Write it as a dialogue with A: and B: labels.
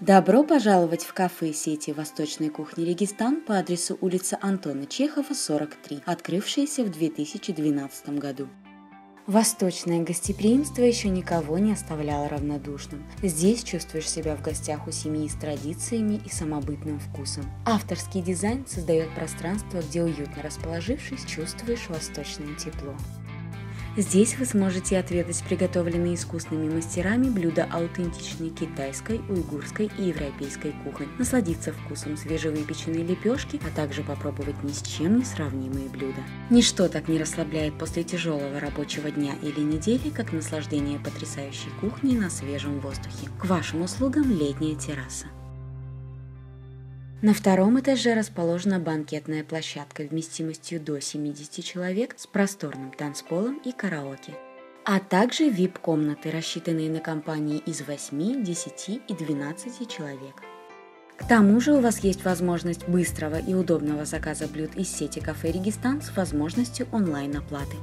A: Добро пожаловать в кафе сети Восточной кухни «Регистан» по адресу улица Антона Чехова, 43, открывшееся в 2012 году. Восточное гостеприимство еще никого не оставляло равнодушным. Здесь чувствуешь себя в гостях у семьи с традициями и самобытным вкусом. Авторский дизайн создает пространство, где уютно расположившись, чувствуешь восточное тепло. Здесь вы сможете отведать приготовленные искусными мастерами блюда аутентичной китайской, уйгурской и европейской кухонь, насладиться вкусом свежевыпеченной лепешки, а также попробовать ни с чем не сравнимые блюда. Ничто так не расслабляет после тяжелого рабочего дня или недели, как наслаждение потрясающей кухней на свежем воздухе. К вашим услугам летняя терраса. На втором этаже расположена банкетная площадка вместимостью до 70 человек с просторным танцполом и караоке, а также VIP-комнаты, рассчитанные на компании из 8, 10 и 12 человек. К тому же у вас есть возможность быстрого и удобного заказа блюд из сети кафе «Регистан» с возможностью онлайн-оплаты.